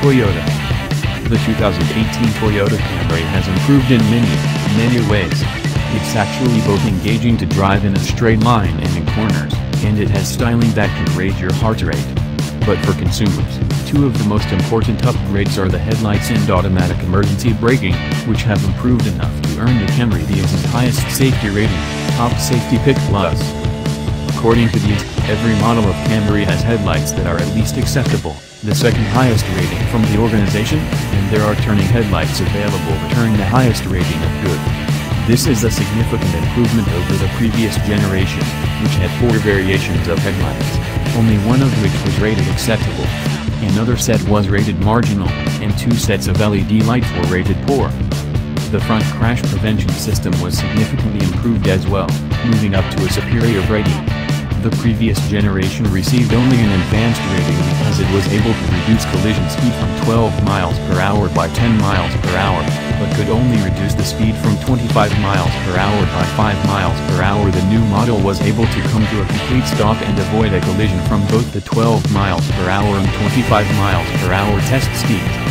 Toyota. The 2018 Toyota Camry has improved in many, many ways. It's actually both engaging to drive in a straight line and in corners, and it has styling that can raise your heart rate. But for consumers, two of the most important upgrades are the headlights and automatic emergency braking, which have improved enough to earn the Camry the highest safety rating, Top Safety Pick Plus. According to these, every model of Camry has headlights that are at least acceptable, the second highest rating from the organization, and there are turning headlights available returning the highest rating of good. This is a significant improvement over the previous generation, which had four variations of headlights, only one of which was rated acceptable. Another set was rated marginal, and two sets of LED lights were rated poor. The front crash prevention system was significantly improved as well, moving up to a superior rating. The previous generation received only an advanced rating because it was able to reduce collision speed from 12 miles per hour by 10 miles per hour, but could only reduce the speed from 25 miles per hour by 5 miles per hour. The new model was able to come to a complete stop and avoid a collision from both the 12 miles per hour and 25 miles per hour test speeds.